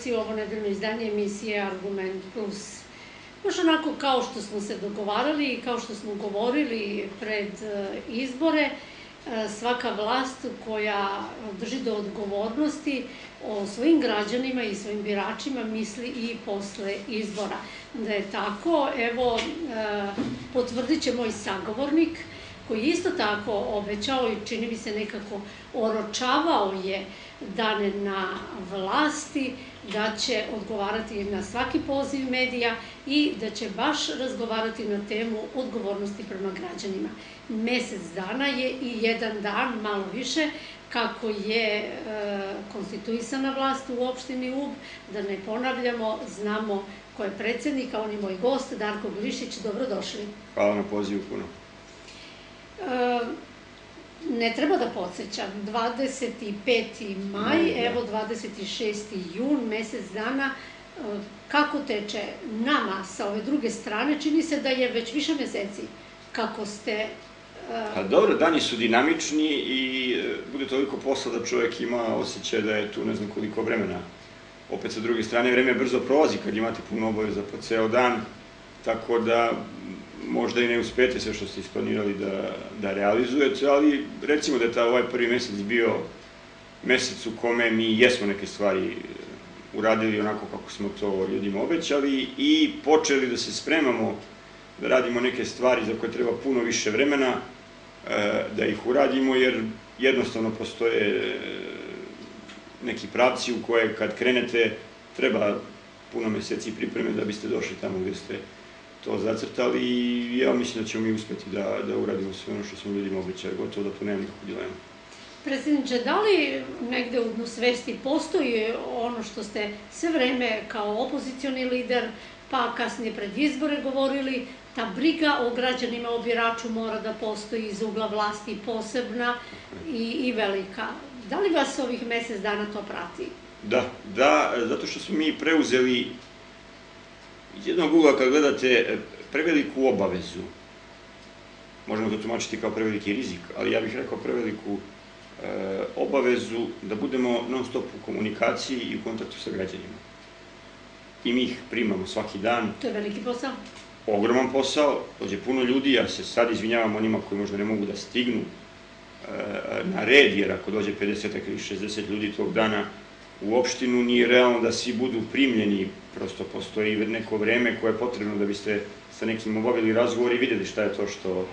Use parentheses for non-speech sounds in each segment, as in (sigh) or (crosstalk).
Dobrodošli poštovani gledalci u ovo nedeljno izdanje emisije Argument Plus. Baš onako kao što smo se dogovarali i kao što smo govorili pred e, izbore, e, svaka vlast koja drži do odgovornosti o svojim građanima i svojim biračima misli i posle izbora. Da je tako, evo, e, potvrdit će moj sagovornik, koji isto tako obećao i čini mi se nekako oročavao je dane na vlasti, da će odgovarati na svaki poziv medija i da će baš razgovarati na temu odgovornosti prema građanima. Mesec dana je i jedan dan, malo više, kako je e, konstituisana vlast u opštini Ub, da ne ponavljamo, znamo ko je predsednik, a on je moj gost, Darko Glišić, dobrodošli. Hvala na pozivu puno. E, ne treba da podsjećam, 25. maj, da. evo 26. jun, mesec dana, e, kako teče nama sa ove druge strane, čini se da je već više meseci kako ste... E, pa dobro, dani su dinamični i bude toliko posla da čovjek ima osjećaj da je tu ne znam koliko vremena. Opet sa druge strane, vreme brzo prolazi kad imate puno obaveza po ceo dan, tako da možda i ne uspete sve što ste isplanirali da, da realizujete, ali recimo da je ta ovaj prvi mesec bio mesec u kome mi jesmo neke stvari uradili onako kako smo to ljudima obećali i počeli da se spremamo da radimo neke stvari za koje treba puno više vremena, e, da ih uradimo, jer jednostavno postoje neki pravci u koje kad krenete treba puno meseci pripreme da biste došli tamo gde ste to zacrtali i ja mislim da ćemo mi uspeti da, da uradimo sve ono što smo ljudima obećali, gotovo da tu nema nikakvu dilemu. Predsjedniče, da li negde u dnu svesti postoji ono što ste sve vreme kao opozicioni lider, pa kasnije pred izbore govorili, ta briga o građanima, o biraču mora da postoji iz ugla vlasti posebna i, i velika. Da li vas ovih mesec dana to prati? Da, da, zato što smo mi preuzeli iz jednog ugla kad gledate e, preveliku obavezu, možemo to tumačiti kao preveliki rizik, ali ja bih rekao preveliku e, obavezu da budemo non stop u komunikaciji i u kontaktu sa građanima. I mi ih primamo svaki dan. To je veliki posao. Ogroman posao, dođe puno ljudi, ja se sad izvinjavam onima koji možda ne mogu da stignu e, na red, jer ako dođe 50 ili 60 ljudi tog dana, u opštinu nije realno da svi budu primljeni, prosto postoji neko vreme koje je potrebno da biste sa nekim obavili razgovor i videli šta je to što,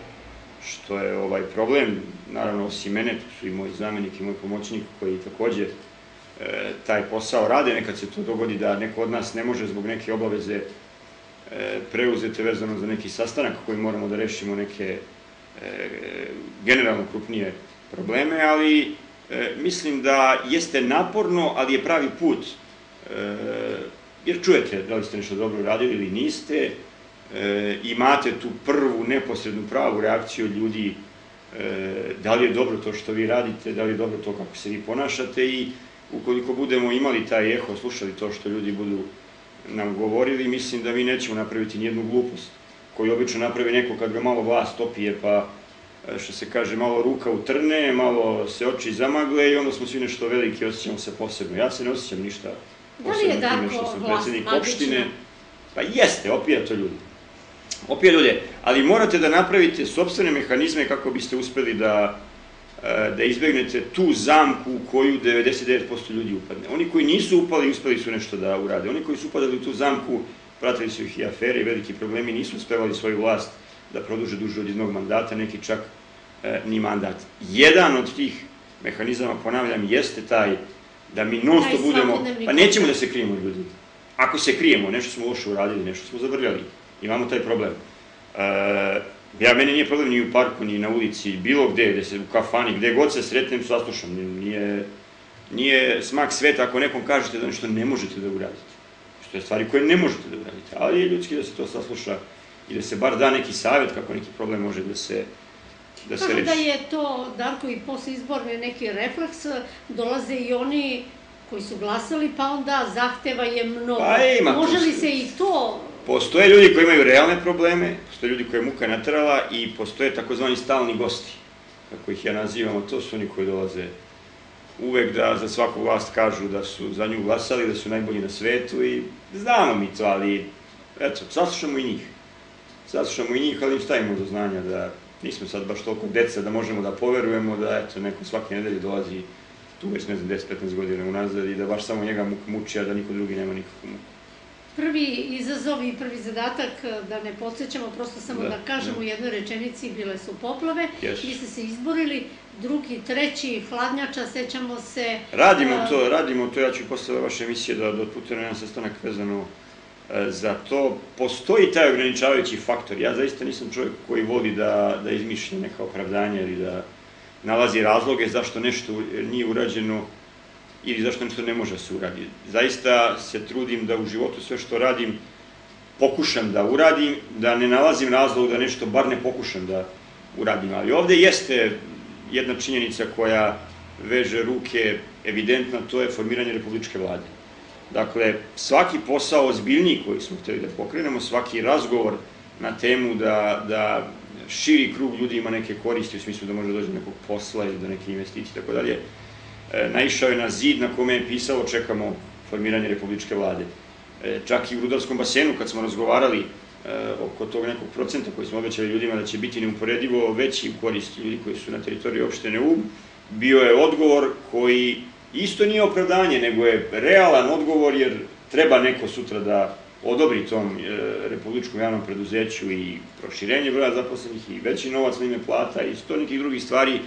što je ovaj problem. Naravno, osim mene, tu su i moj zamenik i moj pomoćnik koji takođe e, taj posao rade. Nekad se to dogodi da neko od nas ne može zbog neke obaveze e, preuzete vezano za neki sastanak koji moramo da rešimo neke e, generalno krupnije probleme, ali e, mislim da jeste naporno, ali je pravi put. E, jer čujete da li ste nešto dobro uradili ili niste, e, imate tu prvu neposrednu pravu reakciju ljudi e, da li je dobro to što vi radite, da li je dobro to kako se vi ponašate i ukoliko budemo imali taj eho, slušali to što ljudi budu nam govorili, mislim da mi nećemo napraviti nijednu glupost koju obično napravi neko kad ga malo vlast opije pa što se kaže, malo ruka utrne, malo se oči zamagle i onda smo svi nešto veliki, osjećamo se posebno. Ja se ne osjećam ništa posebno da time što sam predsednik opštine. Pa jeste, opija to ljudi. Opija ljude, ali morate da napravite sobstvene mehanizme kako biste uspeli da e, da izbegnete tu zamku u koju 99% ljudi upadne. Oni koji nisu upali, uspeli su nešto da urade. Oni koji su upadali u tu zamku, pratili su ih i afere i veliki problemi, nisu uspevali svoju vlast da produže duže od jednog mandata, neki čak e, ni mandat. Jedan od tih mehanizama, ponavljam, jeste taj da mi non stop budemo, pa nećemo da se krijemo ljudi. Ako se krijemo, nešto smo loše uradili, nešto smo zavrljali, imamo taj problem. E, ja, meni nije problem ni u parku, ni na ulici, bilo gde, gde se u kafani, gde god se sretnem, saslušam. Nije, nije smak sveta ako nekom kažete da nešto ne možete da uradite. Što je stvari koje ne možete da uradite, ali je ljudski da se to sasluša i da se bar da neki savjet kako neki problem može da se da se da je to, Darko, i posle izborne neki refleks, dolaze i oni koji su glasali, pa onda zahteva je mnogo. Pa ima Može li se i to... Postoje ljudi koji imaju realne probleme, postoje ljudi koje je muka natrala i postoje takozvani stalni gosti, kako ih ja nazivam, to su oni koji dolaze uvek da za svaku vlast kažu da su za nju glasali, da su najbolji na svetu i znamo mi to, ali eto, saslušamo i njih. Saslušamo i njih, ali im stavimo do znanja da nismo sad baš toliko deca da možemo da poverujemo da eto, neko svake nedelje dolazi tu već ne znam 10-15 godina unazad i da baš samo njega muči, a da niko drugi nema nikakvu muku. Prvi izazov i prvi zadatak, da ne podsjećamo, prosto samo da, da kažemo da. u jednoj rečenici, bile su poplave, yes. vi ste se izborili, drugi, treći, hladnjača, sećamo se... Radimo uh, to, radimo to, ja ću posle vaše emisije da, da otputujem jedan sastanak vezano za to. Postoji taj ograničavajući faktor, ja zaista nisam čovjek koji voli da, da izmišlja neka opravdanja ili da nalazi razloge zašto nešto nije urađeno ili zašto nešto ne može da se uradi. Zaista se trudim da u životu sve što radim pokušam da uradim, da ne nalazim razlog da nešto bar ne pokušam da uradim. Ali ovde jeste jedna činjenica koja veže ruke evidentna, to je formiranje republičke vlade. Dakle, svaki posao ozbiljniji koji smo hteli da pokrenemo, svaki razgovor na temu da, da širi krug ljudi ima neke koristi u smislu da može doći do nekog posla ili do neke investicije i tako dalje, e, naišao je na zid na kome je pisalo čekamo formiranje republičke vlade. E, čak i u Rudarskom basenu kad smo razgovarali e, oko tog nekog procenta koji smo obećali ljudima da će biti neuporedivo veći korist ljudi koji su na teritoriji opštine Ub, bio je odgovor koji isto nije opravdanje, nego je realan odgovor jer treba neko sutra da odobri tom e, republičkom javnom preduzeću i proširenje broja zaposlenih i veći novac na ime plata i sto nekih drugih stvari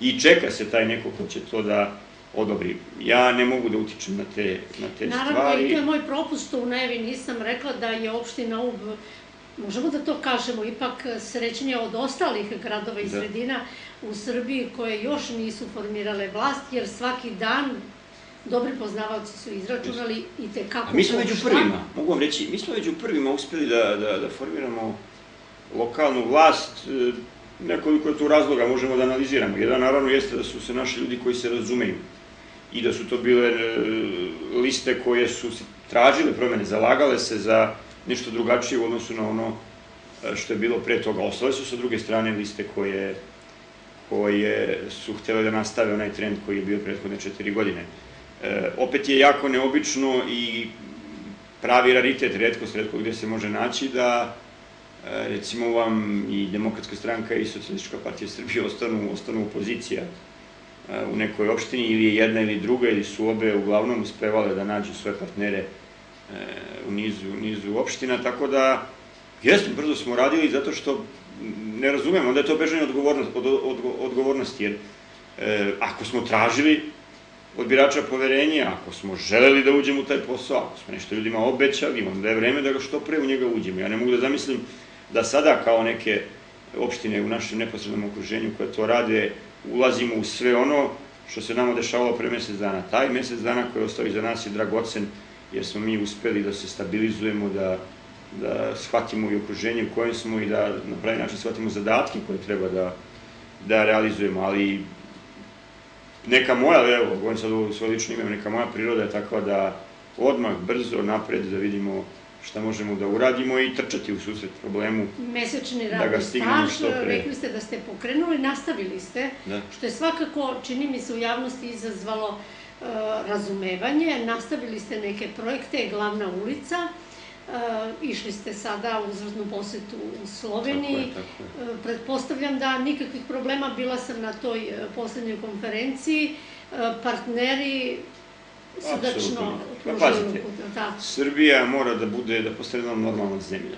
i čeka se taj neko ko će to da odobri. Ja ne mogu da utičem na te, na te Naravno, stvari. Naravno, i to je moj propust u Nevi, nisam rekla da je opština Ub, možemo da to kažemo, ipak srećnija od ostalih gradova i da. sredina u Srbiji koje još nisu formirale vlast, jer svaki dan dobri poznavalci su izračunali i te kako A mi smo već u prvima, mogu vam reći, mi smo već u prvima uspeli da, da, da formiramo lokalnu vlast, e, nekoliko je tu razloga možemo da analiziramo. Jedan naravno jeste da su se naši ljudi koji se razumeju i da su to bile e, liste koje su tražile promene, zalagale se za nešto drugačije u odnosu na ono e, što je bilo pre toga. Ostale su sa druge strane liste koje, koje su htele da nastave onaj trend koji je bio prethodne četiri godine. E, opet je jako neobično i pravi raritet, redko redko gde se može naći da e, recimo vam i Demokratska stranka i Socialistička partija Srbije ostanu, ostanu opozicija e, u nekoj opštini ili je jedna ili druga ili su obe uglavnom uspevale da nađu svoje partnere u nizu, nizu opština, tako da jesmo, brzo smo radili zato što ne razumemo, onda je to bežanje odgovornost, od, od, odgovornosti, jer e, ako smo tražili od birača poverenje, ako smo želeli da uđemo u taj posao, ako smo nešto ljudima obećali, onda je vreme da ga što pre u njega uđemo. Ja ne mogu da zamislim da sada kao neke opštine u našem neposrednom okruženju koje to rade, ulazimo u sve ono što se nama dešavalo pre mesec dana. Taj mesec dana koji je ostao iza nas je dragocen, jer smo mi uspeli da se stabilizujemo, da, da shvatimo i okruženje u kojem smo i da na pravi način shvatimo zadatke koje treba da, da realizujemo, ali neka moja, evo, govorim sad u svoje lično ime, neka moja priroda je takva da odmah, brzo, napred, da vidimo šta možemo da uradimo i trčati u susret problemu. Mesečni radni da staž, rekli ste da ste pokrenuli, nastavili ste, da. što je svakako, čini mi se, u javnosti izazvalo uh, razumevanje, nastavili ste neke projekte, glavna ulica, Uh, išli ste sada u uzvratnu posetu u Sloveniji. Tako je, tako je. Uh, pretpostavljam da nikakvih problema, bila sam na toj poslednjoj konferenciji, partneri srdačno pazite, da. Srbija mora da bude, da postane normalna zemlja.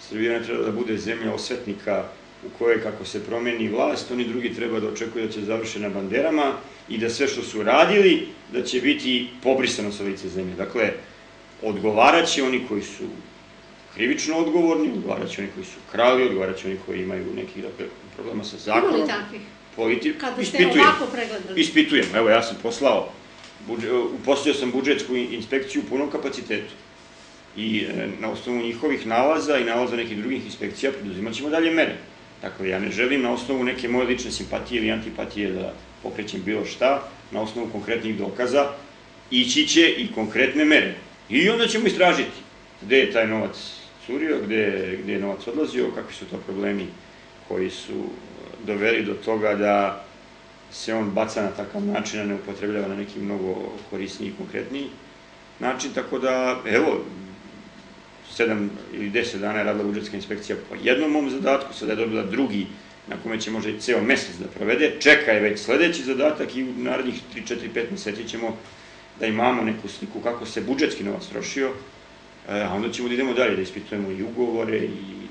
Srbija ne treba da bude zemlja osvetnika u kojoj kako se promeni vlast, oni drugi treba da očekuju da će završe na banderama i da sve što su radili, da će biti pobrisano sa lice zemlje. Dakle, odgovarat će oni koji su krivično odgovorni, odgovarat će oni koji su krali, odgovarat će oni koji imaju nekih dakle, problema sa zakonom. Ima li takvih? Politi... Kada ste ispitujem, ovako pregledali? Ispitujem, evo ja sam poslao, budžet, uposlio sam budžetsku inspekciju u punom kapacitetu. I e, na osnovu njihovih nalaza i nalaza nekih drugih inspekcija preduzimat ćemo dalje mere. Dakle, ja ne želim na osnovu neke moje lične simpatije ili antipatije da pokrećem bilo šta, na osnovu konkretnih dokaza, ići će i konkretne mere. I onda ćemo istražiti gde je taj novac curio, gde, gde je novac odlazio, kakvi su to problemi koji su doveli do toga da se on baca na takav način, a ne upotrebljava na neki mnogo korisniji i konkretniji način, tako da, evo, sedam ili deset dana je radila budžetska inspekcija po jednom mom zadatku, sada je dobila drugi na kome će možda i ceo mesec da provede, čeka je već sledeći zadatak i u narednih 3, 4, 5 meseci ćemo da imamo neku sliku kako se budžetski novac trošio, e, a onda ćemo da idemo dalje, da ispitujemo i ugovore i e,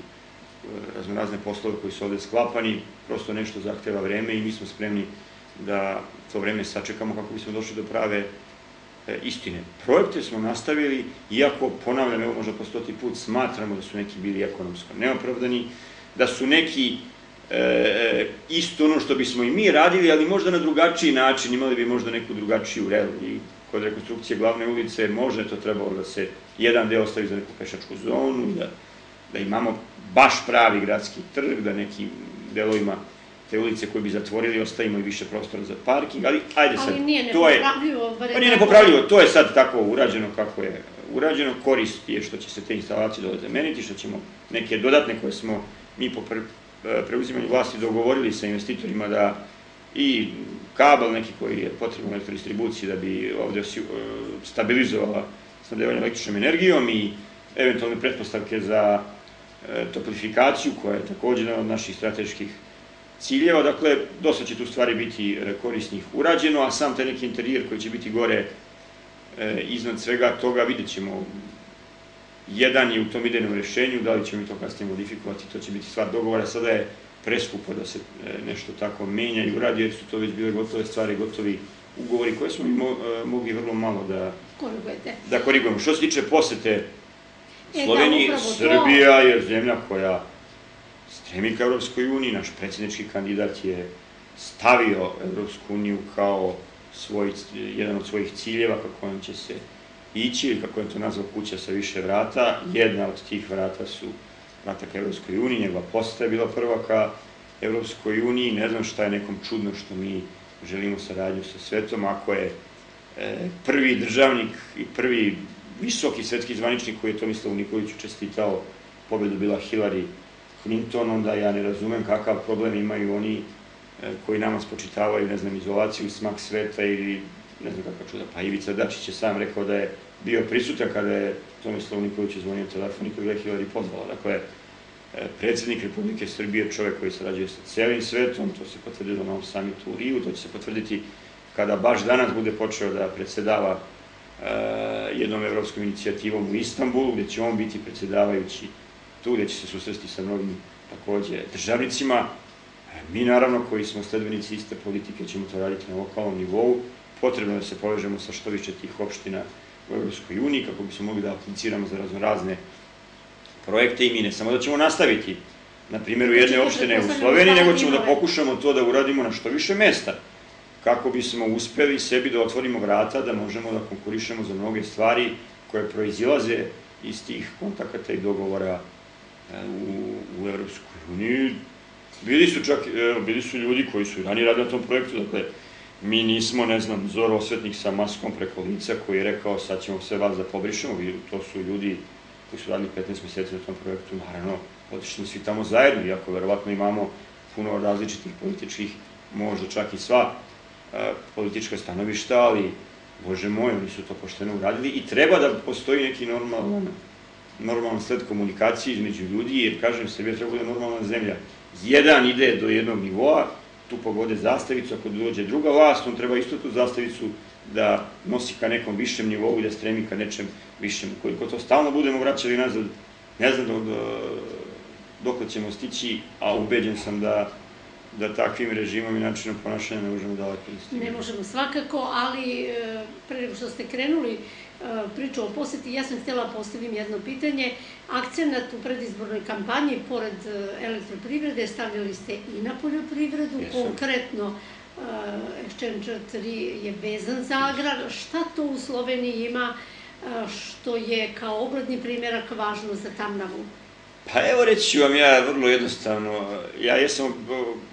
raznorazne poslove koji su ovde sklapani, prosto nešto zahteva vreme i mi smo spremni da to vreme sačekamo kako bismo došli do prave e, istine. Projekte smo nastavili, iako, ponavljam, evo možda po stoti put, smatramo da su neki bili ekonomsko neopravdani, da su neki e, isto ono što bismo i mi radili, ali možda na drugačiji način, imali bi možda neku drugačiju relu. I kod rekonstrukcije glavne ulice možda je to trebalo da se jedan deo ostavi za neku pešačku zonu, da, da imamo baš pravi gradski trg, da nekim delovima te ulice koje bi zatvorili ostavimo i više prostora za parking, ali ajde sad. Ali nije to je, nepopravljivo. Pa nije nepopravljivo, to je sad tako urađeno kako je urađeno, korist je što će se te instalacije dole zameniti, što ćemo neke dodatne koje smo mi po E, preuzimanju vlasti dogovorili sa investitorima da i kabel neki koji je potreban elektrodistribuciji da bi ovde e, stabilizovala snabdevanje električnom energijom i eventualne pretpostavke za e, toplifikaciju koja je takođe jedan od naših strateških ciljeva. Dakle, dosta će tu stvari biti korisnih urađeno, a sam taj neki interijer koji će biti gore iznad svega toga vidjet ćemo Jedan je u tom idejnom rešenju, da li ćemo mi to kasnije modifikovati, to će biti stvar dogovora. Sada je preskupo da se e, nešto tako menja i uradi, jer su to već bile gotove stvari, gotovi ugovori koje smo mi e, mogli vrlo malo da, da korigujemo. Što se tiče posete e, da, Sloveniji, Srbija je zemlja koja stremi ka Evropskoj uniji, naš predsjednički kandidat je stavio Evropsku uniju kao svoj, jedan od svojih ciljeva kako on će se ići, ili kako je to nazvao kuća sa više vrata. Jedna od tih vrata su vrata ka Evropskoj uniji, njegova posta je bila prva ka Evropskoj uniji. Ne znam šta je nekom čudno što mi želimo saradnju sa svetom, ako je e, prvi državnik i prvi visoki svetski zvaničnik koji je Tomislav Nikoliću čestitao pobedu bila Hillary Clinton, onda ja ne razumem kakav problem imaju oni e, koji nama spočitavaju, ne znam, izolaciju, smak sveta ili ne znam kakva čuda. Pa Ivica Dačić je sam rekao da je bio prisutan kada je Tomislav Nikolić zvonio telefon i kada je Hillary pozvala. Dakle, e, predsednik Republike Srbije, čovek koji sarađuje sa celim svetom, to se potvrdilo na ovom samitu u Riju, to će se potvrditi kada baš danas bude počeo da predsedava e, jednom evropskom inicijativom u Istanbulu, gde će on biti predsedavajući tu, gde će se susresti sa mnogim takođe državnicima. E, mi naravno koji smo sledbenici iste politike ćemo to raditi na lokalnom nivou, potrebno da se povežemo sa što više tih opština u Evropskoj uniji, kako bi smo mogli da apliciramo za razno razne projekte i mi ne samo da ćemo nastaviti na primjeru jedne opštine u Sloveniji, nego ćemo da pokušamo to da uradimo na što više mesta, kako bismo uspeli sebi da otvorimo vrata, da možemo da konkurišemo za mnoge stvari koje proizilaze iz tih kontakata i dogovora e, u, u Evropskoj uniji. Bili su čak, bili su ljudi koji su ranije radili na tom projektu, dakle, Mi nismo, ne znam, Zor Osvetnik sa maskom preko lica koji je rekao sad ćemo sve vas da pobrišemo, to su ljudi koji su radili 15 meseci na tom projektu, naravno, otišli svi tamo zajedno, iako verovatno imamo puno različitih političkih, možda čak i sva e, politička stanovišta, ali, bože moj, oni su to pošteno uradili i treba da postoji neki normalan, normalan sled komunikacije između ljudi, jer, kažem, Srbija treba da normalna zemlja. Jedan ide do jednog nivoa, tu pogode zastavicu, ako dođe druga vlast, on treba isto tu zastavicu da nosi ka nekom višem nivou i da stremi ka nečem višem. Koliko to stalno budemo vraćali nazad, ne znam dok, dok ćemo stići, a ubeđen sam da da takvim režimom i načinom ponašanja ne možemo daleko da stignemo. Ne možemo svakako, ali e, pre nego što ste krenuli, E, priču o poseti, ja sam htjela postavim jedno pitanje. Akcenat u predizbornoj kampanji, pored e, elektroprivrede, stavljali ste i na poljoprivredu, Jesam. konkretno Exchange 3 je vezan za agrar. Šta to u Sloveniji ima što je kao ogledni primjerak važno za Tamnavu? Pa evo reći ću vam ja vrlo jednostavno, ja jesam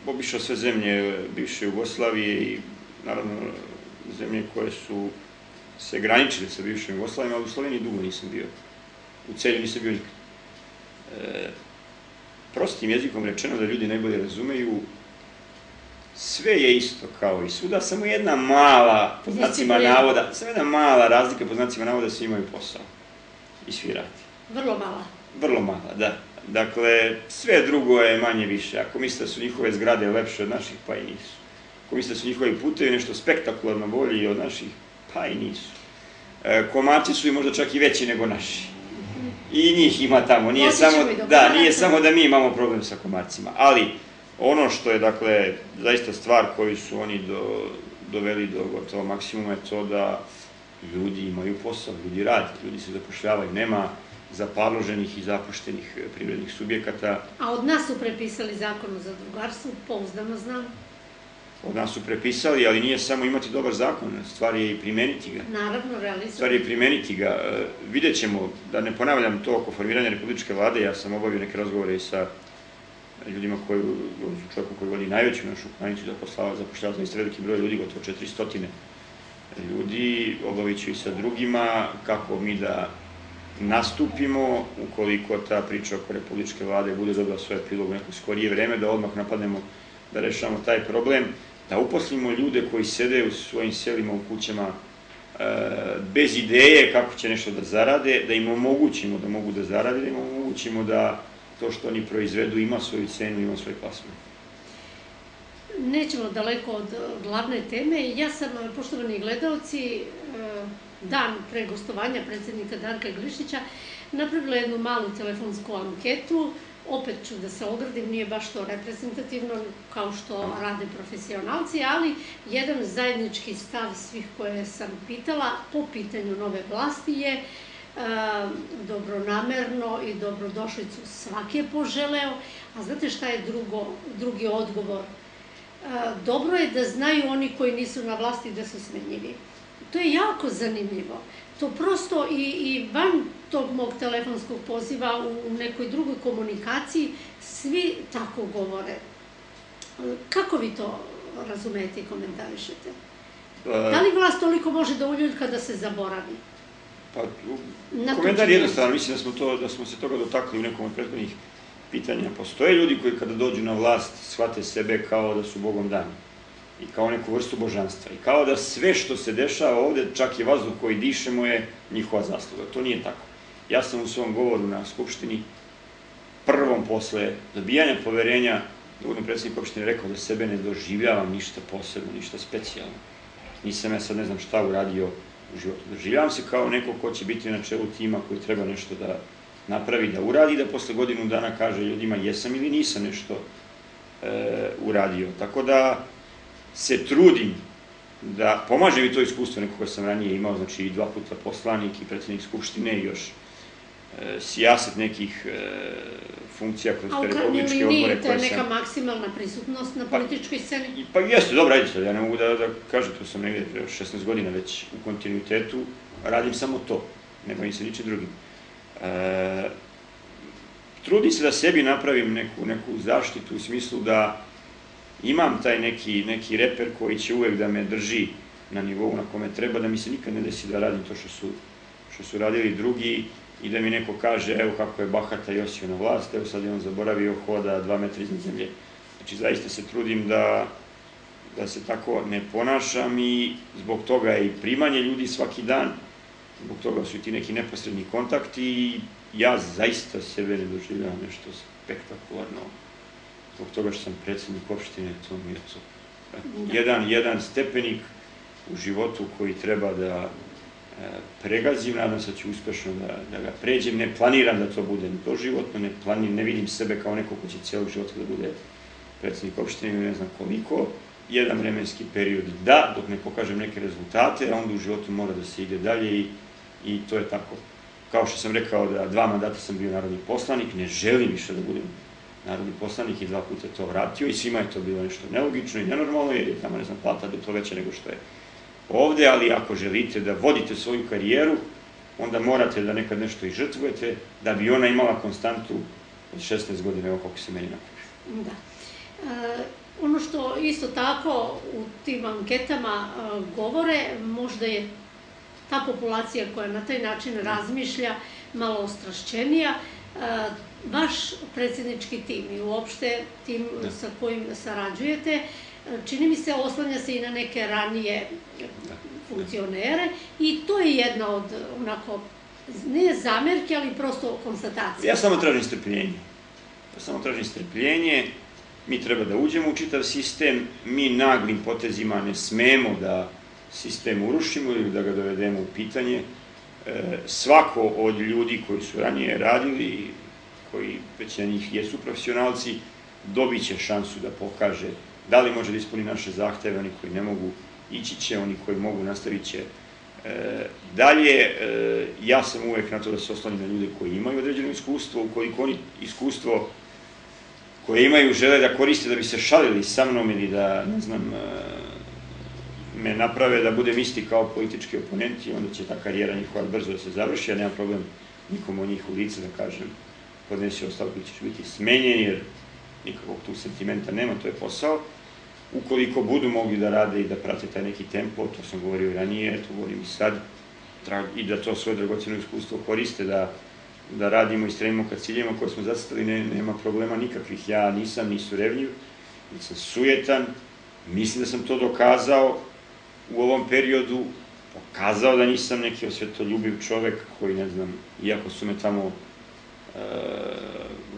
obišao sve zemlje bivše Jugoslavije i naravno zemlje koje su se graničili sa bivšim Jugoslavijom, ali u Sloveniji dugo nisam bio. U celju nisam bio nikad. E, prostim jezikom rečeno da ljudi najbolje razumeju, sve je isto kao i svuda, samo jedna mala, po znacima navoda, samo jedna mala razlika po znacima navoda, svi imaju posao i svi radi. Vrlo mala. Vrlo mala, da. Dakle, sve drugo je manje više. Ako misle da su njihove zgrade lepše od naših, pa i nisu. Ako misle da su njihovi putevi nešto spektakularno bolji od naših, pa i nisu. E, komarci su i možda čak i veći nego naši. I njih ima tamo. Nije samo, da, nije samo da mi imamo problem sa komarcima. Ali, ono što je, dakle, zaista stvar koju su oni do, doveli do gotovo maksimuma je to da ljudi imaju posao, ljudi rade, ljudi se zapošljavaju, nema zapaloženih i zapuštenih e, privrednih subjekata. A od nas su prepisali zakon o zadrugarstvu, pouzdano znam. Od nas su prepisali, ali nije samo imati dobar zakon, stvar je i primeniti ga. Naravno, realizovali. Stvar je primeniti ga. E, Vidjet ćemo, da ne ponavljam to oko formiranja republičke vlade, ja sam obavio neke razgovore i sa ljudima koji, odnosno čovjekom koji vodi najveću našu klanicu da poslava, zapošljava zaista veliki broj ljudi, gotovo 400 ljudi, obavit ću i sa drugima, kako mi da nastupimo, ukoliko ta priča oko republičke vlade bude dobila svoj epilog u neko skorije vreme, da odmah napadnemo da rešavamo taj problem, da uposlimo ljude koji sede u svojim selima, u kućama, e, bez ideje kako će nešto da zarade, da im omogućimo da mogu da zarade, da im omogućimo da to što oni proizvedu ima svoju cenu, ima svoj plasman. Nećemo daleko od eh, glavne teme. Ja sam, eh, poštovani gledalci, eh, dan pre gostovanja predsednika Darka Glišića napravila jednu malu telefonsku anketu. Opet ću da se ogradim, nije baš to reprezentativno kao što rade profesionalci, ali jedan zajednički stav svih koje sam pitala po pitanju nove vlasti je e, dobronamerno i dobrodošlicu svaki je poželeo, a znate šta je drugo, drugi odgovor? Dobro je da znaju oni koji nisu na vlasti da su smenjivi. To je jako zanimljivo. To prosto i, i van tog mog telefonskog poziva u nekoj drugoj komunikaciji svi tako govore. Kako vi to razumete i komentarišete? Da li vlast toliko može da uljuljka da se zaboravi? Pa, komentar je jednostavan, mislim da smo, to, da smo se toga dotakli u nekom od prethodnih pitanja. Postoje ljudi koji kada dođu na vlast shvate sebe kao da su Bogom dani i kao neku vrstu božanstva. I kao da sve što se dešava ovde, čak i vazduh koji dišemo je njihova zasluga. To nije tako. Ja sam u svom govoru na Skupštini prvom posle dobijanja poverenja budem predsednik opštine rekao da sebe ne doživljavam ništa posebno, ništa specijalno. Nisam ja sad ne znam šta uradio u životu. Doživljavam se kao neko ko će biti na čelu tima koji treba nešto da napravi, da uradi, da posle godinu dana kaže ljudima jesam ili nisam nešto e, uradio. Tako da se trudim da pomaže mi to iskustvo neko koje sam ranije imao, znači i dva puta poslanik i predsednik Skupštine i još e, sijaset nekih e, funkcija kroz te u republičke odbore to koje sam... neka maksimalna prisutnost na Pa- političkoj sceni? Pa jeste, dobro, ajde sad, ja ne mogu da, da kažem, tu sam negde 16 godina već u kontinuitetu, radim samo to, ne bavim se ničim drugim. E, trudim se da sebi napravim neku, neku zaštitu u smislu da imam taj neki, neki reper koji će uvek da me drži na nivou na kome treba, da mi se nikad ne desi da radim to što su, što su radili drugi i da mi neko kaže, evo kako je bahata Josio na vlast, evo sad je on zaboravio hoda dva metra iznad zemlje. Znači, zaista se trudim da, da se tako ne ponašam i zbog toga je i primanje ljudi svaki dan, zbog toga su i ti neki neposredni kontakti i ja zaista sebe ne doživljavam nešto spektakularno zbog toga što sam predsednik opštine, to mi je to. Da. Jedan, jedan stepenik u životu koji treba da e, pregazim, nadam se da ću uspešno da, da ga pređem, ne planiram da to bude doživotno, ne, planiram, ne vidim sebe kao neko ko će cijelog života da bude predsednik opštine ili ne znam koliko, jedan vremenski period da, dok ne pokažem neke rezultate, a onda u životu mora da se ide dalje i, i to je tako. Kao što sam rekao da dva mandata sam bio narodni poslanik, ne želim više da budem narodni poslanik i dva puta to vratio i svima je to bilo nešto nelogično i nenormalno jer je tamo, ne znam, plata duplo veća nego što je ovde, ali ako želite da vodite svoju karijeru, onda morate da nekad nešto i žrtvujete da bi ona imala konstantu od 16 godina, evo kako se meni napravi. Da. E, ono što isto tako u tim anketama e, govore, možda je ta populacija koja na taj način razmišlja malo ostrašćenija, e, vaš predsjednički tim i uopšte tim da. sa kojim sarađujete, čini mi se oslanja se i na neke ranije da. funkcionere i to je jedna od onako ne zamerke, ali prosto konstatacija. Ja samo tražim strpljenje. Ja samo tražim strpljenje, mi treba da uđemo u čitav sistem, mi naglim potezima ne smemo da sistem urušimo ili da ga dovedemo u pitanje. E, svako od ljudi koji su ranije radili, koji već na njih jesu profesionalci, dobit će šansu da pokaže da li može da ispuni naše zahteve, oni koji ne mogu, ići će, oni koji mogu, nastavit će E, dalje, e, ja sam uvek na to da se oslonim na ljude koji imaju određeno iskustvo, ukoliko oni iskustvo koje imaju žele da koriste da bi se šalili sa mnom ili da, ne znam, me naprave da budem isti kao politički oponenti, onda će ta karijera njihova brzo da se završi, ja nemam problem nikom od njih u lice da kažem podnesi ostavku ćeš biti smenjen, jer nikakvog tu sentimenta nema, to je posao ukoliko budu mogli da rade i da prate taj neki tempo, to sam govorio i ranije, to govorim i sad, i da to svoje dragoceno iskustvo koriste, da, da radimo i stremimo ka ciljima koje smo zacitali, ne, nema problema nikakvih. Ja nisam ni surevljiv, nisam sujetan, mislim da sam to dokazao u ovom periodu, pokazao da nisam neki osvetoljubiv čovek koji, ne znam, iako su me tamo e,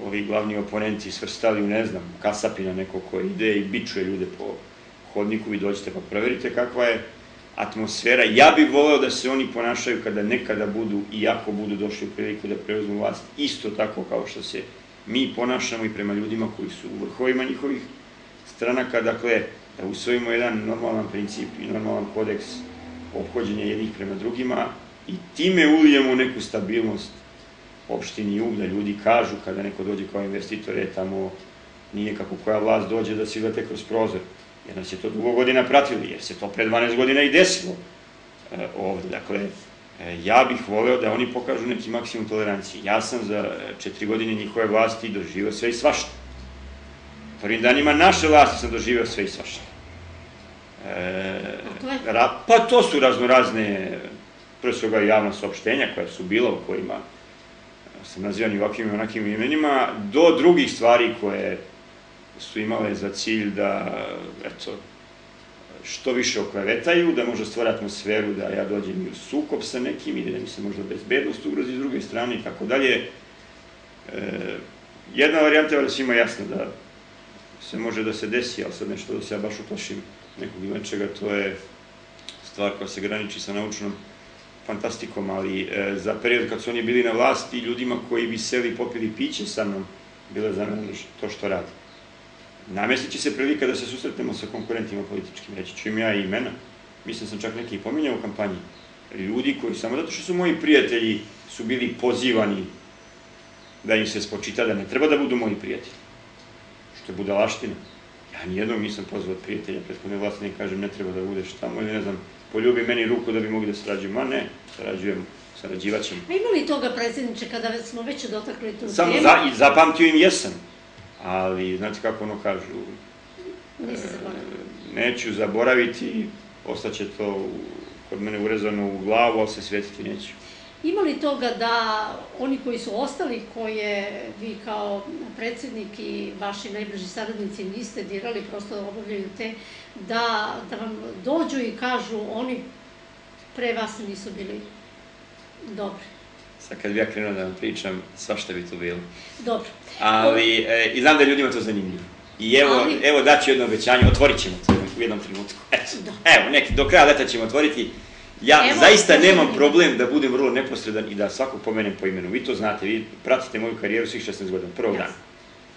ovi glavni oponenti svrstali u, ne znam, kasapina neko ko ide i bičuje ljude po hodniku, vi dođete pa proverite kakva je atmosfera. Ja bih voleo da se oni ponašaju kada nekada budu i ako budu došli u priliku da preuzmu vlast, isto tako kao što se mi ponašamo i prema ljudima koji su u vrhovima njihovih stranaka, dakle, da usvojimo jedan normalan princip i normalan kodeks obhođenja jednih prema drugima i time ulijemo neku stabilnost opštini Jug, da ljudi kažu kada neko dođe kao investitor, je tamo nije kako koja vlast dođe da se gledate kroz prozor. Jer nas je to dugo godina pratili, jer se to pre 12 godina i desilo e, ovde. Dakle, e, ja bih voleo da oni pokažu neki maksimum tolerancije. Ja sam za četiri godine njihove vlasti doživio sve i svašta. Prvim danima naše vlasti sam doživio sve i svašta. E, pa to su raznorazne, pre svega javna saopštenja koja su bila u kojima sam nazivani ovakvim i onakim imenima, do drugih stvari koje su imale za cilj da, eto, što više oklevetaju, da može stvore atmosferu da ja dođem u sukob sa nekim ili da mi se možda bezbednost ugrozi s druge strane i tako dalje. E, jedna varijanta je da svima jasno da se može da se desi, ali sad nešto da se ja baš uplašim nekog ili nečega, to je stvar koja se graniči sa naučnom fantastikom, ali e, za period kad su oni bili na vlasti, ljudima koji bi seli popili piće sa mnom, bilo je za mene to što radi. Namestit će se prilika da se susretnemo sa konkurentima političkim, reći ću im ja i imena. Mislim sam čak neki i pominjao u kampanji. Ljudi koji, samo zato što su moji prijatelji, su bili pozivani da im se spočita da ne treba da budu moji prijatelji. Što je budalaština. Ja nijednog nisam pozvao od prijatelja prethodne vlasti, ne kažem ne treba da budeš tamo ili ne znam, poljubi meni ruku da bi mogli da sarađujemo. Ma ne, sarađujem, sarađivat ćemo. A ima li toga, predsjedniče, kada smo već dotakli tu Samo temu? Za, i zapamtio im jesam, ali znate kako ono kažu, e, neću zaboraviti, ostaće to kod mene urezano u glavu, ali se svetiti neću. Ima li toga da oni koji su ostali, koje vi kao predsednik i vaši najbliži saradnici niste dirali, prosto obavljaju te, da, da vam dođu i kažu oni pre vas nisu bili dobri? Sad kad bi ja krenuo da vam pričam, svašta bi tu bilo. Dobro. Ali, e, i znam da ljudima to zanimljivo. I evo, Ali... evo daću jedno obećanje, otvorit ćemo to u jednom trenutku. Eto, da. evo, neki, do kraja leta ćemo otvoriti Ja Evo, zaista nemam problem da budem vrlo neposredan i da svakog pomenem po imenu. Vi to znate, vi pratite moju karijeru svih 16 godina, prvog yes. dana.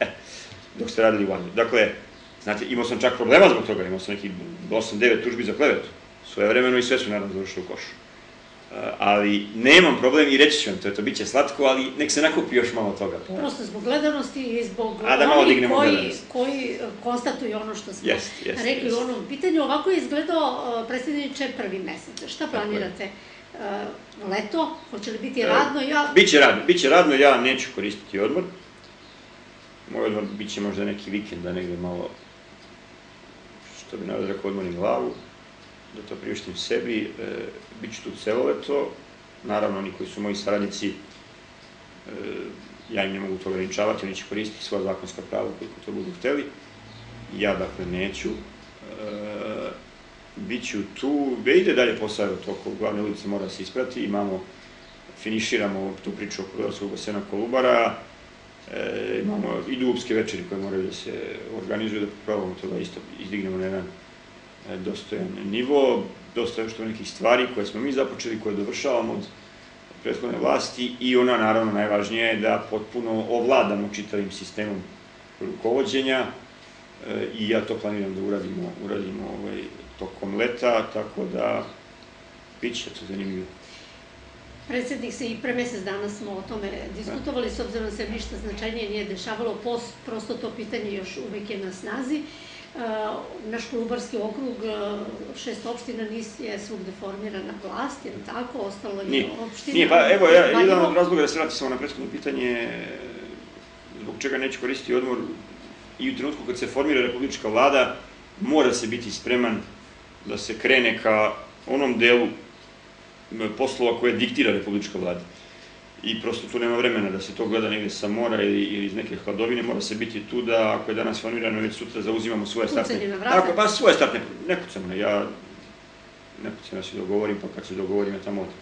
E, dok ste radili u Vanju. Dakle, znate, imao sam čak problema zbog toga, imao sam neki 8-9 tužbi za klevetu. Svoje vremeno i sve su naravno završili u košu ali nemam problem i reći ću vam to, to bit će slatko, ali nek se nakupi još malo toga. Prosto zbog gledanosti i zbog A da malo onih koji, gledanost. koji e, konstatuju ono što smo yes, yes, rekli yes. u onom pitanju. Ovako je izgledao uh, predsjedniče prvi mesec. Šta planirate? Leto? Hoće li biti radno? Ja... Biće radno, biće radno, ja neću koristiti odmor. Moj odmor biće možda neki vikend da negde malo, što bi narod rekao, odmorim glavu da to priuštim sebi, e, bit ću tu celo leto, naravno oni koji su moji saradnici, e, ja im ne mogu to ograničavati, oni će koristiti svoja zakonska prava koliko to budu hteli. Ja, dakle, neću. E, Biću tu, da ide dalje posao, toko glavne ulice mora se isprati, imamo, finiširamo tu priču oko Rudarskog basena Kolubara, imamo i dubske večeri koje moraju da se organizuju, da probamo to da isto izdignemo na jedan dostojan nivo, dosta još to nekih stvari koje smo mi započeli, koje dovršavamo od prethodne vlasti i ona naravno najvažnija je da potpuno ovladamo čitavim sistemom rukovodđenja e, i ja to planiram da uradimo, uradimo ovaj, tokom leta, tako da bit će to zanimljivo. Predsednik se i pre mesec dana smo o tome diskutovali, s obzirom da se ništa značajnije nije dešavalo, post, prosto to pitanje još uvek je na snazi. Uh, naš Kolubarski okrug, uh, šest opština je svugde formirana vlast, je tako? Ostalo je nije, opština. Nije, pa evo, ja, jedan od razloga da se vrati samo na prethodno pitanje, zbog čega neću koristiti odmor, i u trenutku kad se formira republička vlada, mora se biti spreman da se krene ka onom delu poslova koje diktira republička vlada. I prosto tu nema vremena da se to gleda negde sa mora ili, ili iz neke hladovine, mora se biti tu da ako je danas formirano, već sutra zauzimamo svoje startne... Tako, pa svoje startne, nekucano, ja nekucano se dogovorim, pa kad se dogovorim, ja tamo odem.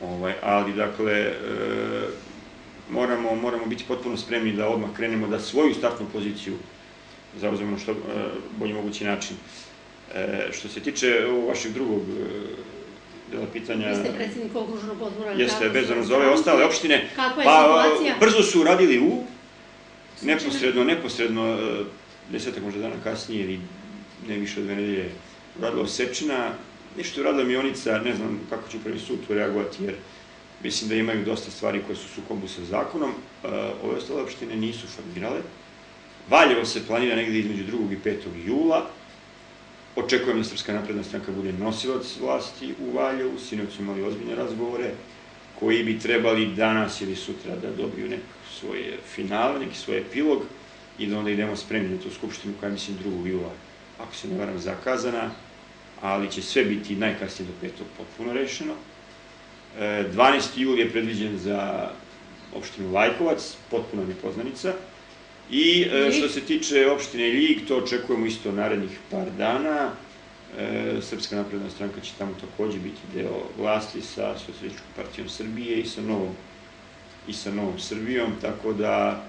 Ovaj, ali, dakle, e, moramo, moramo biti potpuno spremni da odmah krenemo da svoju startnu poziciju zauzmemo na što e, bolji mogući način. E, što se tiče vašeg drugog e, pitanja... Vi ste predsednik okružnog odbora. Jeste, vezano za ove ostale opštine. Kakva je pa, situacija? Brzo su radili u, neposredno, neposredno, e, desetak možda dana kasnije ili ne više od dve nedelje, uradila Sečina, ništa uradila Mionica, ne znam kako će prvi sud reagovati, jer mislim da imaju dosta stvari koje su sukobu sa zakonom. Ove ostale opštine nisu formirale. Valjevo se planira negde između 2. i 5. jula, Očekujem da Srpska napredna stranka bude nosilac vlasti u Valjevu, sinoć su imali ozbiljne razgovore, koji bi trebali danas ili sutra da dobiju neko svoje finale, neki svoj epilog i da onda idemo spremni na tu skupštinu koja je, mislim, 2. jula, ako se ne varam, zakazana, ali će sve biti najkasnije do 5. potpuno rešeno. 12. E, jul je predviđen za opštinu Lajkovac, potpuno nepoznanica, I e, što se tiče opštine Ljig, to očekujemo isto narednih par dana. E, Srpska napredna stranka će tamo takođe biti deo vlasti sa Socialističkom partijom Srbije i sa Novom, i sa Novom Srbijom, tako da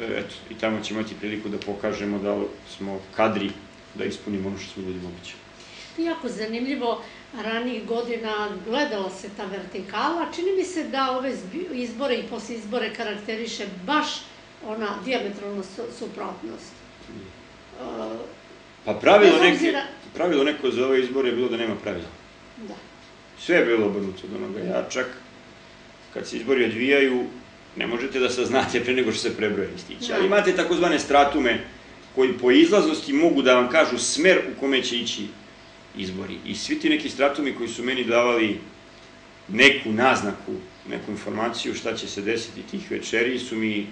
e, eto, i tamo ćemo imati priliku da pokažemo da smo kadri da ispunimo ono što smo ljudi moguće. Jako zanimljivo, ranih godina gledala se ta vertikala. Čini mi se da ove izbore i posle izbore karakteriše baš ona diametralna suprotnost. Uh, pa pravilo, neke, pravilo neko za ove izbore je bilo da nema pravila. Da. Sve je bilo obrnuto od onoga. Ja čak, kad se izbori odvijaju, ne možete da saznate pre nego što se prebroje listići. Ali da. imate takozvane stratume koji po izlaznosti mogu da vam kažu smer u kome će ići izbori. I svi ti neki stratumi koji su meni davali neku naznaku, neku informaciju šta će se desiti tih večeri su mi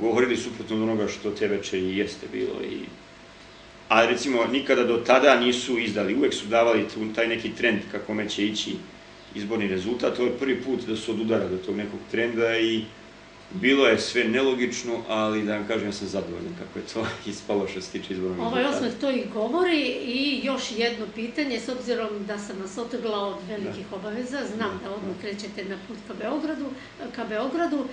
govorili suprotno od onoga što te večeri jeste bilo i a recimo nikada do tada nisu izdali, uvek su davali taj neki trend kako me će ići izborni rezultat, to je prvi put da su od udara do tog nekog trenda i bilo je sve nelogično, ali da vam kažem, ja sam zadovoljan kako je to (laughs) ispalo što se tiče izbornog rezultata. Ovaj osmeh to i govori i još jedno pitanje, s obzirom da sam vas otegla od velikih da. obaveza, znam da odmah krećete na put ka Beogradu, ka Beogradu.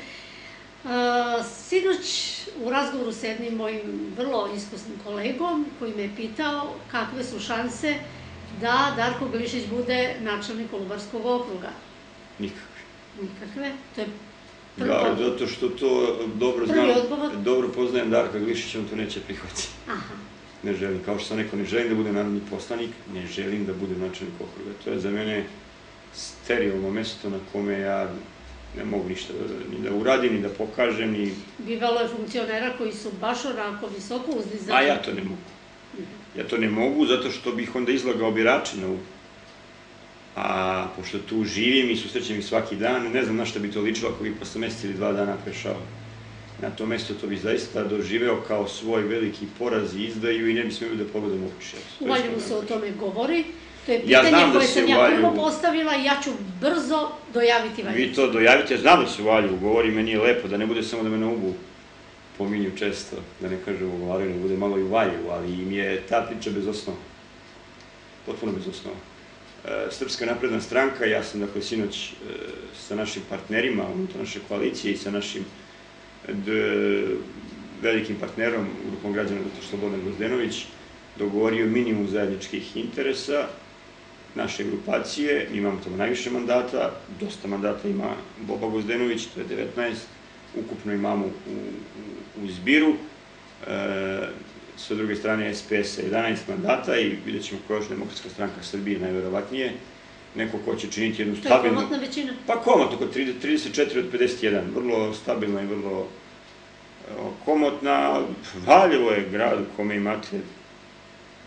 Sinoć u razgovoru sa jednim mojim vrlo iskusnim kolegom koji me je pitao kakve su šanse da Darko Glišić bude načelnik Kolubarskog okruga. Nikakve. Nikakve? To je prvo... Da, zato što to dobro znam, dobro poznajem Darka Glišića, on to neće prihvatiti. Aha. Ne želim, kao što sam rekao, ne želim da budem narodni poslanik, ne želim da budem načelnik okruga. To je za mene sterilno mesto na kome ja ne mogu ništa da, ni da uradim, ni da pokažem, ni... Bivalo je funkcionera koji su baš onako visoko uzdizani. A ja to ne mogu. Ja to ne mogu zato što bih onda izlagao birači na ugu. A pošto tu živim i susrećem ih svaki dan, ne znam na šta bi to ličilo ako bih posle mesec ili dva dana prešao na to mesto, to bi zaista doživeo kao svoj veliki poraz i izdaju i ne bi smio da pogledam u oči. U Valjevu se o tome govori. To je Ja pitanje znam da koje sam ja prvo postavila i ja ću brzo dojaviti Valjevu. Vi to dojavite, znam da se u Valjevu govori, meni je lepo, da ne bude samo da me na ubu pominju često, da ne kažem u Valjevu, da bude malo i u Valjevu, ali im je ta priča bez osnova. Potpuno bez osnova. E, Srpska napredna stranka, ja sam dakle sinoć e, sa našim partnerima unutar naše koalicije i sa našim d- velikim partnerom, grupom građana dr. Slobodan Gozdenović, dogovorio minimum zajedničkih interesa naše grupacije, mi imamo tamo najviše mandata, dosta mandata ima Boba Gozdenović, to je 19, ukupno imamo u, u, u zbiru, e, sa druge strane SPS 11 mandata i vidjet ćemo koja je demokratska stranka Srbije, najverovatnije, neko ko će činiti jednu To je stabilnu... komotna većina. Pa komotno, oko 30 34 od 51, vrlo stabilna i vrlo e, komotna. Valjevo je grad u kome imate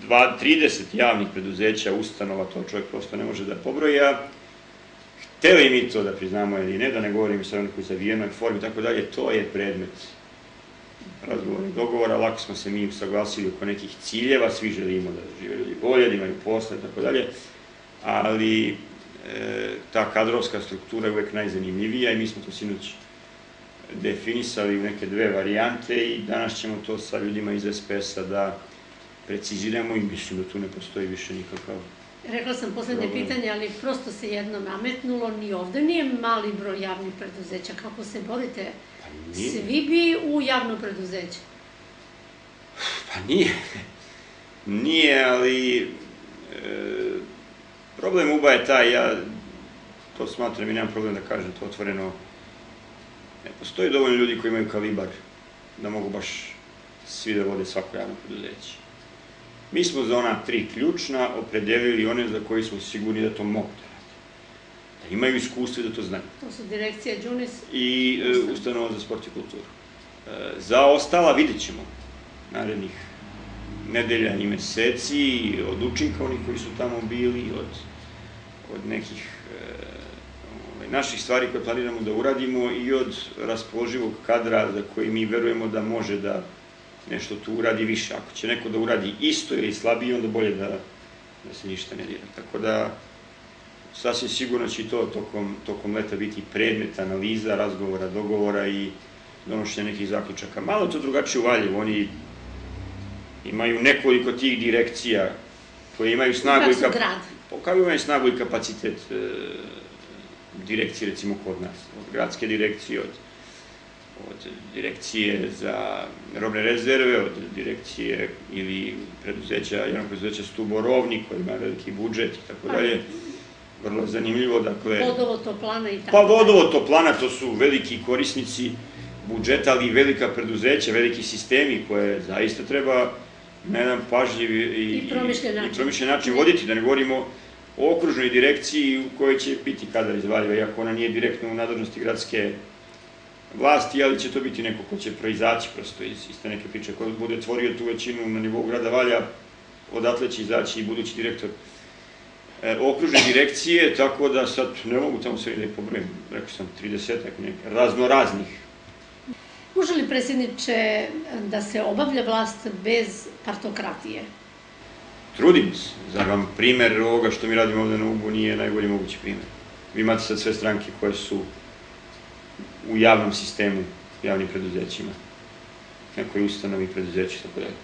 dva, 30 javnih preduzeća, ustanova, to čovjek prosto ne može da pobroja. Hteli mi to da priznamo ili ne, da ne govorim sa nekoj zavijenoj formi, tako dalje, to je predmet razgovora i dogovora, lako smo se mi saglasili oko nekih ciljeva, svi želimo da žive ljudi bolje, da imaju posle, tako dalje, ali e, ta kadrovska struktura je uvek najzanimljivija i mi smo to sinoć definisali u neke dve varijante i danas ćemo to sa ljudima iz SPS-a da preciziramo i mislim da tu ne postoji više nikakav... Rekla sam poslednje pitanje, ali prosto se jedno nametnulo, ni ovde nije mali broj javnih preduzeća. Kako se borite? Pa nije, Svi bi u javno preduzeće. pa nije, nije, ali e, problem UBA je taj, ja to smatram i nemam problem da kažem to otvoreno, ne postoji dovoljno ljudi koji imaju kalibar da mogu baš svi da vode svako javno preduzeće. Mi smo za ona tri ključna opredelili one za koji smo sigurni da to mogu da rade. Da imaju iskustvo i da to znaju. To su direkcija Džunis. I e, ustanova za sport i kulturu. E, za ostala vidjet ćemo narednih nedelja i meseci, od učinka onih koji su tamo bili, od, od nekih e, ovaj, naših stvari koje planiramo da uradimo i od raspoloživog kadra za koji mi verujemo da može da nešto tu uradi više. Ako će neko da uradi isto ili slabije, onda bolje da, da se ništa ne dira. Tako da, sasvim sigurno će to tokom, tokom leta biti predmet analiza, razgovora, dogovora i donošenja nekih zaključaka. Malo to drugačije u Valjevu, oni imaju nekoliko tih direkcija koje imaju snagu i su kap... grad. Pa imaju snagu i kapacitet e, direkcije, recimo kod nas, od gradske direkcije, od, od direkcije za robne rezerve, od direkcije ili preduzeća, jednog preduzeća Stuborovni koji ima veliki budžet i tako dalje. Vrlo zanimljivo, dakle... Vodovo, toplana i tako. Pa vodovo toplana, to su veliki korisnici budžeta, ali i velika preduzeća, veliki sistemi koje zaista treba na jedan pažljiv i, I promišljen način. promišljen način voditi, da ne govorimo o okružnoj direkciji u kojoj će biti kadar iz Valjeva, iako ona nije direktno u nadležnosti gradske vlasti, ali će to biti neko ko će proizaći prosto iz, iz te neke priče. Ko bude tvorio tu većinu na nivou grada Valja, odatle će izaći i budući direktor e, okružne direkcije, tako da sad ne mogu tamo sve da ih pobrojim, rekao sam 30 neke raznoraznih. Može li predsjedniče da se obavlja vlast bez partokratije? Trudim se, zar vam primer ovoga što mi radimo ovde na Ubu nije najbolji mogući primer. Vi imate sad sve stranke koje su u javnom sistemu, javnim preduzećima, nekoj ustanovi preduzeći, tako dalje.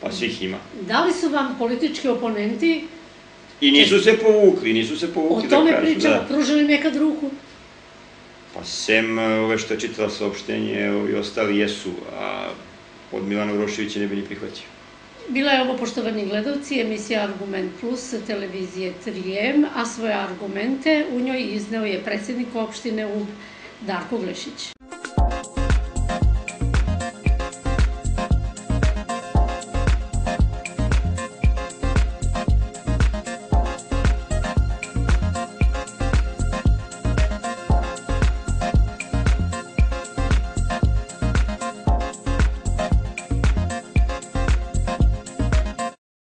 Pa svih ima. Da li su vam politički oponenti, I nisu se povukli, nisu se o povukli tome da kažu, pričamo, da. pružili nekad ruku? Pa sem ove što je čitala saopštenje, ovi ostali jesu, a od Milana Uroševića ne bi ni prihvatio. Bila je ovo, poštovani gledalci, emisija Argument Plus televizije 3M, a svoje argumente u njoj izneo je predsjednik opštine UB Darko Glešić.